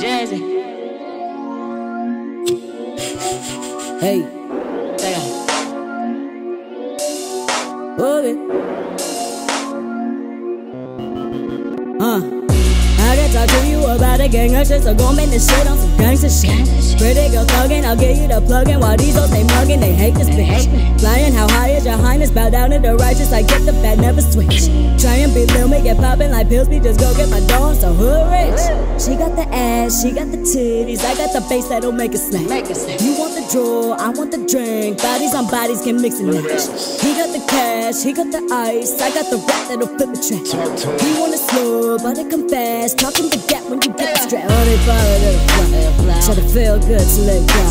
Jazi. Hey, Damn. move it. Uh. I can talk to you about a gang of shit, so go make this shit on some gangster shit. Pretty girl thuggin', I'll give you the plug-in while these hoes they muggin', they hate this bitch. Flying, how high is your highness? Bow down to the righteous, I get the fat, never switch. Try be Lil, make it poppin' like pills, we just go get my dough, I'm so hood rich. She got the ass, she got the titties, I got the bass that'll make it snap. Make it snap. You want the draw, I want the drink. Bodies on bodies can mix and match. He got the cash, he got the ice. I got the rap that'll flip the track. He want it slow, but it come fast. Talking the gap when you get the strap. Oh, they follow the flow. Try to feel good to let go.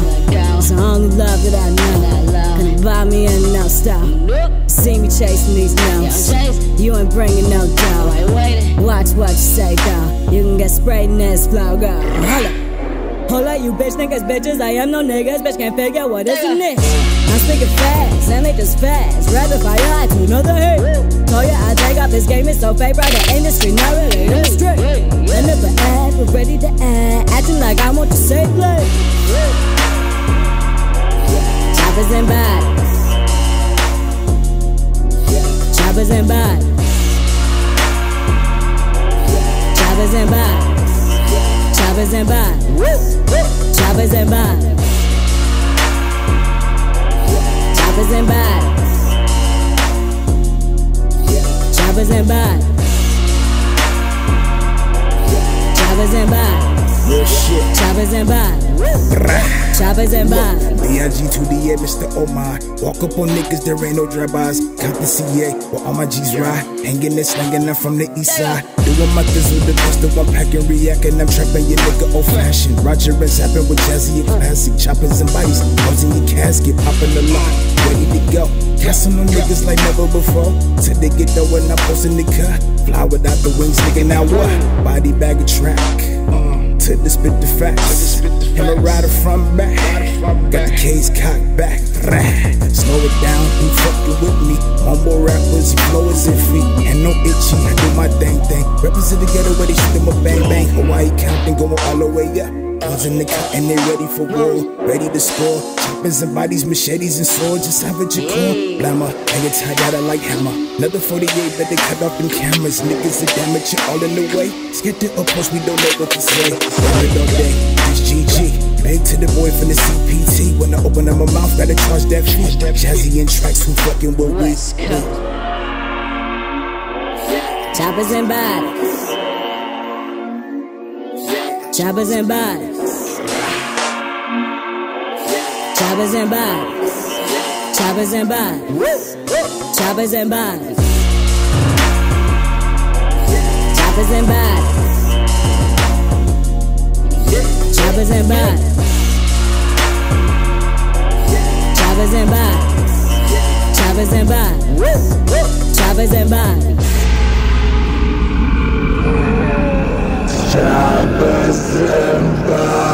It's the only love that I know. Gonna buy me in no style. Nope. See me chasing these notes. You ain't bringing no dough. Wait. Watch what you say, though. You can get sprayed in this flow, up. Hold up, you bitch niggas, bitches. I am no niggas, bitch can't figure what is in niche. I'm speaking fast, and they just fast. Rapid fire, I to another hit. Told ya I take up this game, it's so fake, right? The industry, not really in the. I never act, but ready to act. Acting like I want to say play. Choppers and bodies. Choppers and bodies. Choppers and bodies. Choppers and bodies. Choppers and bodies. Choppers and bodies. Choppers and bodies. Choppers and. Real shit. Choppers and bodies. Choppers and bodies. B.I.G. to the A, Mr. Omar. Walk up on niggas, there ain't no drive-bys. Got the CA, where all my G's ride. Hanging and slanging, I'm from the east side. Doing my things with the best of one packing, reacting. I'm trapping your nigga old fashioned. Roger and zapping with Jazi and classic. Choppers and bodies, hoes in your casket, popping the lock. Ready to go. Casting them niggas like never before. Till they get there when I'm posting the cut. Fly without the wings, nigga, now what? Body bag of track. Uh, to the spit the facts. Him a rider from back. Got the case cocked back. Slow it down, who fucking with me? Mumble rappers, he flow as iffy. And no itchy, I do my dang thing. Represent the ghetto where they shoot them a bang bang. Hawaii counting, going all the way up. Guns in the cut and they ready for war, ready to score. Choppers and bodies, machetes and swords, just savage your core. Mm. Blammer, hang it tight, got it like hammer. Another 48, that they cut off in cameras. Niggas are damage, you all in the way. Scared to approach, we don't know what to say. Run it all day, it's GG. Big to the boy from the CPT. When I open up my mouth, gotta charge that fee. Jazi and tracks, who fucking will we? Let's go. Choppers and bodies. Choppers and bodies. Choppers and bodies. Choppers and bodies. Choppers and bodies. Choppers and bodies. Choppers and bodies. Choppers and bodies. Choppers and bodies. Choppers and bodies. Choppers and bodies.